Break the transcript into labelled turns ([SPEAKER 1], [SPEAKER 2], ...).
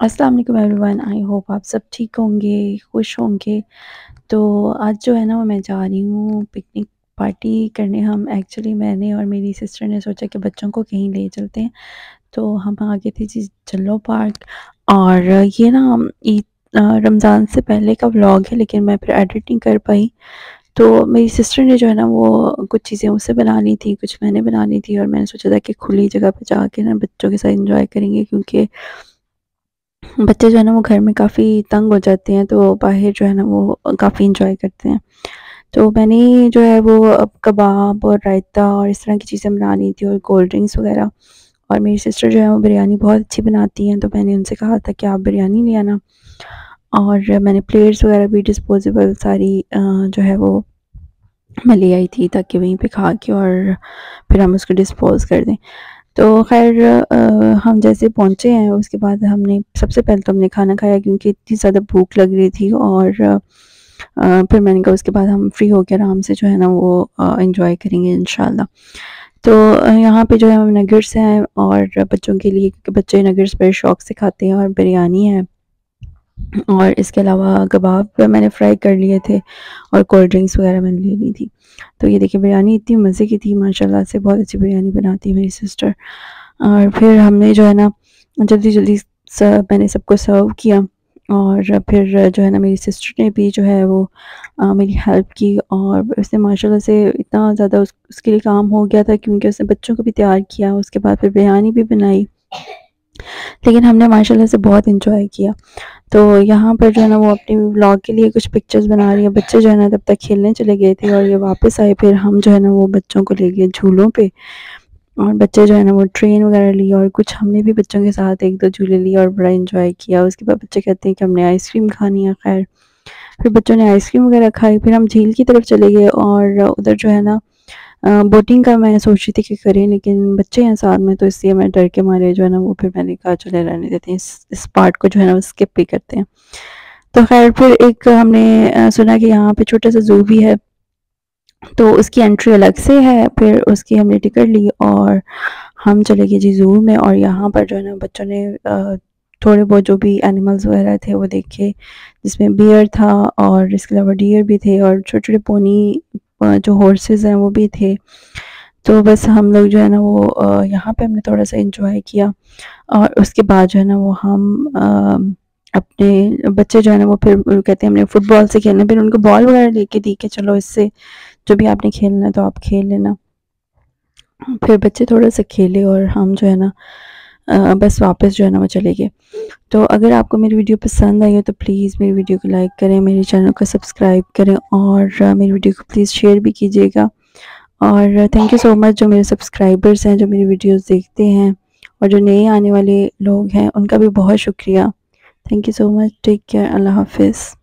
[SPEAKER 1] السلام علیکم every one I hope آپ سب ٹھیک ہوں گے، خوش ہوں گے۔ تو آج جو ہے نا وہ میں جا رہی ہوں پکنک پارٹی کرنے۔ ہم ایکچولی میں نے اور میری سسٹر نے سوچا کہ بچوں کو کہیں لے چلتے ہیں۔ تو ہم آگے تھے جی چلو پارک۔ اور یہ نا عید رمضان سے پہلے کا ولاگ ہے، لیکن میں پھر ایڈٹ نہیں کر پائی۔ تو میری سسٹر نے جو ہے نا وہ کچھ چیزیں اسے بنانی تھی، کچھ میں نے بنانی تھی اور میں نے سوچا تھا کہ کھلی جگہ پہ جا کے نا بچوں کے ساتھ انجوائے کریں گے۔ کیونکہ بچے جو ہے نا وہ گھر میں کافی تنگ ہو جاتے ہیں تو باہر جو ہے نا وہ کافی انجوائے کرتے ہیں۔ تو میں نے جو ہے وہ اب کباب اور رائتا اور اس طرح کی چیزیں بنانی تھی اور کولڈ ڈرنکس وغیرہ۔ اور میری سسٹر جو ہے وہ بریانی بہت اچھی بناتی ہیں تو میں نے ان سے کہا تھا کہ آپ بریانی لے آنا۔ اور میں نے پلیٹس وغیرہ بھی ڈسپوزیبل ساری جو ہے وہ میں لے آئی تھی تاکہ وہیں پہ کھا کے اور پھر ہم اس کو ڈسپوز کر دیں۔ تو خیر ہم جیسے پہنچے ہیں، اس کے بعد ہم نے سب سے پہلے تو ہم نے کھانا کھایا کیونکہ اتنی زیادہ بھوک لگ رہی تھی اور پھر میں نے کہا اس کے بعد ہم فری ہو کے آرام سے جو ہے نا وہ انجوائے کریں گے انشاءاللہ۔ تو یہاں پہ جو ہے ہم نگرس ہیں اور بچوں کے لیے، کیونکہ بچے نگرس بڑے شوق سے کھاتے ہیں اور بریانی ہے۔ اور اس کے علاوہ کباب میں نے فرائی کر لیے تھے اور کولڈ ڈرنکس وغیرہ میں نے لے لی تھی۔ تو یہ دیکھیں بریانی اتنی مزے کی تھی ماشاء اللہ سے بہت اچھی بریانی بناتی میری سسٹر اور پھر ہم نے جو ہے نا جلدی جلدی میں نے سب کو سرو کیا اور پھر جو ہے نا میری سسٹر نے بھی جو ہے وہ میری ہیلپ کی اور اس نے ماشاء اللہ سے اتنا زیادہ اس اس کے لیے کام ہو گیا تھا کیونکہ اس نے بچوں کو بھی تیار کیا۔ اس کے بعد پھر بریانی بھی بنائی۔ لیکن ہم نے ماشاء اللہ سے بہت انجوائے کیا۔ تو یہاں پر جو ہے نا وہ اپنی ولاگ کے لیے کچھ پکچرز بنا رہی ہے بچے جو ہے نا تب تک کھیلنے چلے گئے تھے اور یہ واپس آئے۔ پھر ہم جو ہے نا وہ بچوں کو لے گئے جھولوں پہ۔ اور بچے جو ہے نا وہ ٹرین وغیرہ لی اور کچھ ہم نے بھی بچوں کے ساتھ ایک دو جھولے لیے اور بڑا انجوائے کیا۔ اس کے بعد بچے کہتے ہیں کہ ہم نے آئس کریم کھانی ہے، خیر۔ پھر بچوں نے آئس کریم وغیرہ کھائی۔ پھر ہم جھیل کی طرف چلے گئے اور ادھر جو ہے نا بوٹنگ کا میں سوچ رہی تھی کہ کریں، لیکن بچے ہیں ساتھ میں، تو اس لیے میں ڈر کے مارے، جو ہے نا، وہ پھر میں نے کہا، چلے، رہنے دیتے ہیں۔ اس پارٹ کو جو ہے نا، وہ اسکپ بھی کرتے ہیں۔ تو خیر، پھر ایک ہم نے سنا کہ یہاں پہ چھوٹا سا زو بھی ہے۔ تو اس کی انٹری الگ سے ہے۔ پھر اس کی ہم نے ٹکٹ لی اور ہم چلے گئے جی زو میں۔ اور یہاں پر جو ہے نا، بچوں نے تھوڑے بہت جو بھی اینیملز وغیرہ تھے، وہ دیکھے، جس میں بیئر تھا اور اس کے علاوہ ڈیئر بھی تھے۔ اور چھوٹے چھوٹے پونی جو ہورسز ہیں وہ بھی تھے۔ تو بس ہم لوگ جو ہے نا وہ یہاں پہ ہم نے تھوڑا سا انجوائے کیا۔ اور اس کے بعد جو ہے نا وہ ہم اپنے بچے جو ہے نا وہ پھر کہتے ہیں ہم نے فٹ بال سے کھیلنا، پھر ان کو بال وغیرہ لے کے دی کہ چلو اس سے جو بھی آپ نے کھیلنا ہے تو آپ کھیل لینا۔ پھر بچے تھوڑا سا کھیلے اور ہم جو ہے نا بس واپس جو ہے نا وہ چلے گئے۔ تو اگر آپ کو میری ویڈیو پسند آئی ہو تو پلیز میری ویڈیو کو لائک کریں، میرے چینل کو سبسکرائب کریں اور میری ویڈیو کو پلیز شیئر بھی کیجیے گا۔ اور تھینک یو سو مچ جو میرے سبسکرائبرز ہیں، جو میری ویڈیوز دیکھتے ہیں اور جو نئے آنے والے لوگ ہیں، ان کا بھی بہت شکریہ۔ Thank you so much take care اللہ حافظ۔